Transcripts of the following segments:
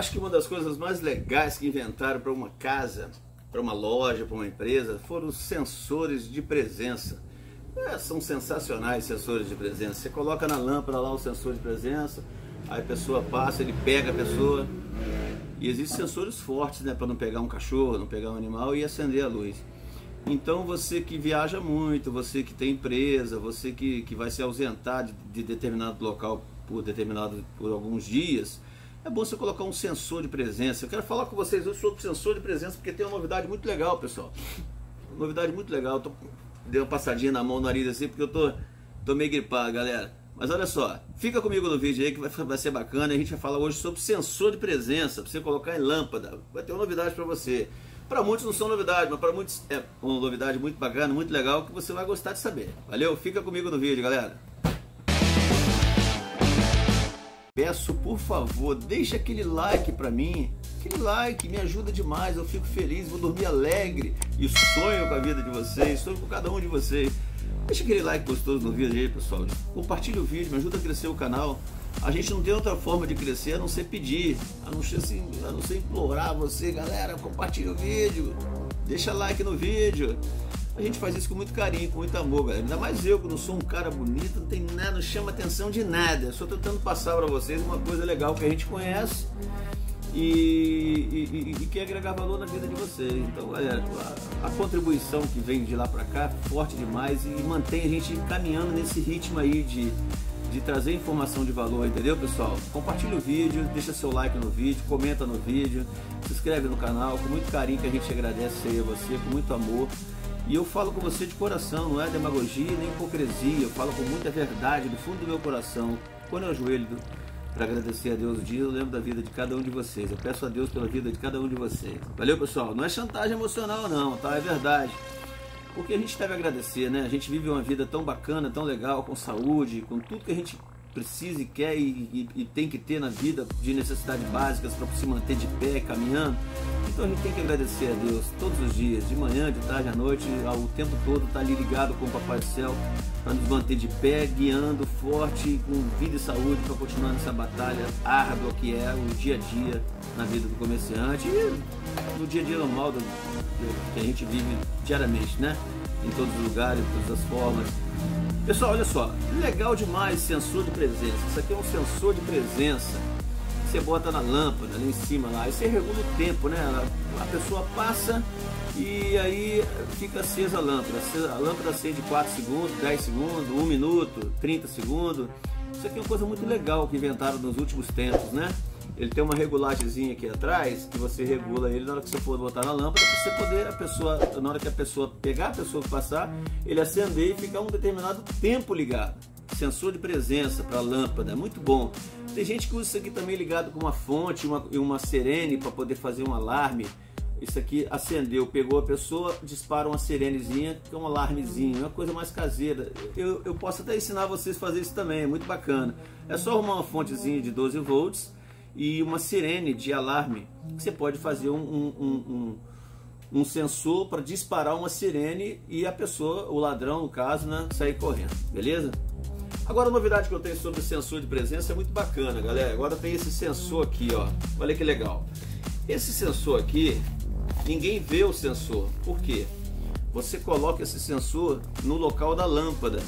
acho que uma das coisas mais legais que inventaram para uma casa, para uma loja, para uma empresa, foram os sensores de presença. É, são sensacionais sensores de presença. Você coloca na lâmpada lá o sensor de presença, aí a pessoa passa, ele pega a pessoa. E existem sensores fortes, né, para não pegar um cachorro, não pegar um animal e acender a luz. Então você que viaja muito, você que tem empresa, você que, que vai se ausentar de, de determinado local por determinado por alguns dias, é bom você colocar um sensor de presença. Eu quero falar com vocês hoje sobre sensor de presença, porque tem uma novidade muito legal, pessoal. Uma novidade muito legal. Eu tô, dei uma passadinha na mão, no nariz assim, porque eu tô, tô meio gripado, galera. Mas olha só, fica comigo no vídeo aí que vai, vai ser bacana. A gente vai falar hoje sobre sensor de presença, para você colocar em lâmpada. Vai ter uma novidade para você. Para muitos não são novidades, mas para muitos é uma novidade muito bacana, muito legal, que você vai gostar de saber. Valeu? Fica comigo no vídeo, galera. Peço, por favor, deixa aquele like para mim. Aquele like me ajuda demais, eu fico feliz, vou dormir alegre e sonho com a vida de vocês, sonho com cada um de vocês. Deixa aquele like gostoso no vídeo aí, pessoal. Compartilhe o vídeo, me ajuda a crescer o canal. A gente não tem outra forma de crescer a não ser pedir, a não ser, assim, a não ser implorar você, galera, compartilhe o vídeo, deixa like no vídeo. A gente faz isso com muito carinho, com muito amor, galera. Ainda mais eu, que não sou um cara bonito, não tem nada, não chama atenção de nada. Só tentando passar para vocês uma coisa legal que a gente conhece e, e, e, que agregar valor na vida de vocês. Então, galera, a, a contribuição que vem de lá para cá é forte demais e mantém a gente caminhando nesse ritmo aí de, de trazer informação de valor, entendeu, pessoal? Compartilha o vídeo, deixa seu like no vídeo, comenta no vídeo, se inscreve no canal, com muito carinho que a gente agradece aí a você, com muito amor. E eu falo com você de coração, não é demagogia nem hipocrisia, eu falo com muita verdade, do fundo do meu coração. Quando eu ajoelho para agradecer a Deus o dia, eu lembro da vida de cada um de vocês. Eu peço a Deus pela vida de cada um de vocês. Valeu, pessoal? Não é chantagem emocional, não, tá? É verdade. Porque a gente deve agradecer, né? A gente vive uma vida tão bacana, tão legal, com saúde, com tudo que a gente precisa e quer e, e, e tem que ter na vida de necessidades básicas para se manter de pé, caminhando. Então a gente tem que agradecer a Deus todos os dias, de manhã, de tarde, à noite, o tempo todo, estar tá ali ligado com o Papai do Céu para nos manter de pé, guiando forte, com vida e saúde para continuar nessa batalha árdua que é o dia a dia na vida do comerciante e no dia a dia normal do, que a gente vive diariamente, né? Em todos os lugares, de todas as formas. Pessoal, olha só, legal demais sensor de presença. Isso aqui é um sensor de presença. Você bota na lâmpada, ali em cima lá, e você regula o tempo, né? A pessoa passa e aí fica acesa a lâmpada. A lâmpada acende 4 segundos, 10 segundos, 1 minuto, 30 segundos. Isso aqui é uma coisa muito legal que inventaram nos últimos tempos, né? Ele tem uma regulagemzinha aqui atrás que você regula ele na hora que você for botar na lâmpada para você poder a pessoa, na hora que a pessoa pegar a pessoa passar, ele acender e ficar um determinado tempo ligado. Sensor de presença para a lâmpada, é muito bom. Tem gente que usa isso aqui também ligado com uma fonte uma, e uma serene para poder fazer um alarme. Isso aqui acendeu, pegou a pessoa, dispara uma sirenezinha, que é um alarmezinho, é uma coisa mais caseira. Eu, eu posso até ensinar vocês a fazer isso também, é muito bacana. É só arrumar uma fontezinha de 12 volts e uma sirene de alarme. Você pode fazer um, um, um, um sensor para disparar uma sirene e a pessoa, o ladrão no caso, né, sair correndo, beleza? Agora a novidade que eu tenho sobre o sensor de presença é muito bacana, galera. Agora tem esse sensor aqui, ó. Olha que legal. Esse sensor aqui, ninguém vê o sensor. Por quê? Você coloca esse sensor no local da lâmpada.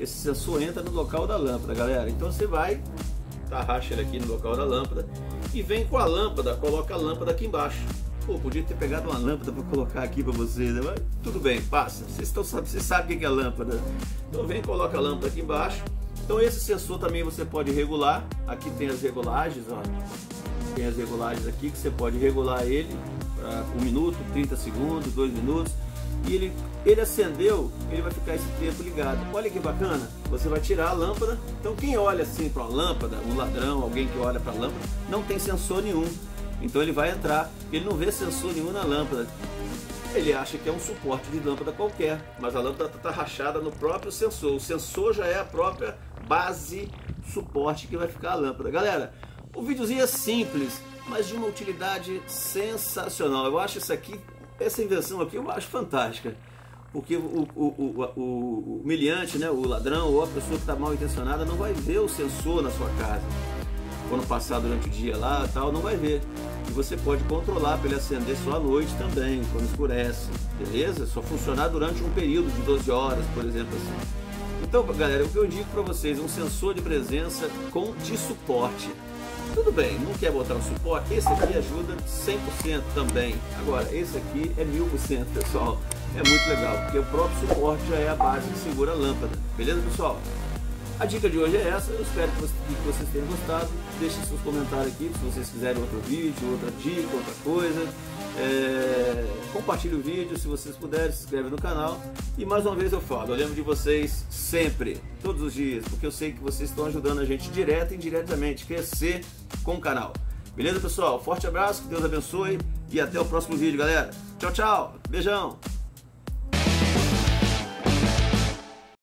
Esse sensor entra no local da lâmpada, galera. Então você vai tarraxa ele aqui no local da lâmpada e vem com a lâmpada, coloca a lâmpada aqui embaixo. Pô, podia ter pegado uma lâmpada para colocar aqui para vocês, né? Mas tudo bem, passa. Vocês, estão, vocês sabem o que é lâmpada. Então vem, coloca a lâmpada aqui embaixo. Então esse sensor também você pode regular. Aqui tem as regulagens, ó. Tem as regulagens aqui que você pode regular ele para 1 um minuto, 30 segundos, 2 minutos e ele, ele acendeu, ele vai ficar esse tempo ligado. Olha que bacana, você vai tirar a lâmpada. Então quem olha assim para uma lâmpada, um ladrão, alguém que olha para a lâmpada, não tem sensor nenhum. Então ele vai entrar, ele não vê sensor nenhum na lâmpada. Ele acha que é um suporte de lâmpada qualquer, mas a lâmpada está rachada no próprio sensor. O sensor já é a própria base, suporte que vai ficar a lâmpada. Galera, o videozinho é simples, mas de uma utilidade sensacional. Eu acho isso aqui essa invenção aqui eu acho fantástica. Porque o, o, o, o, humilhante, né, o ladrão ou a pessoa que está mal intencionada não vai ver o sensor na sua casa. quando passar durante o dia lá tal, não vai ver. E você pode controlar para ele acender só à noite também, quando escurece, beleza? Só funcionar durante um período de 12 horas, por exemplo assim. Então, galera, o que eu indico para vocês é um sensor de presença com de suporte. Tudo bem, não quer botar o suporte? Esse aqui ajuda 100% também. Agora, esse aqui é 1000%, pessoal. É muito legal, porque o próprio suporte já é a base que segura a lâmpada. Beleza, pessoal? A dica de hoje é essa, eu espero que vocês tenham gostado. Deixem seus comentários aqui se vocês quiserem outro vídeo, outra dica, outra coisa. É... Compartilhe o vídeo se vocês puderem, se inscreve no canal. E mais uma vez eu falo, eu lembro de vocês sempre, todos os dias, porque eu sei que vocês estão ajudando a gente direto e indiretamente crescer com o canal. Beleza, pessoal? Forte abraço, que Deus abençoe e até o próximo vídeo, galera. Tchau, tchau. Beijão.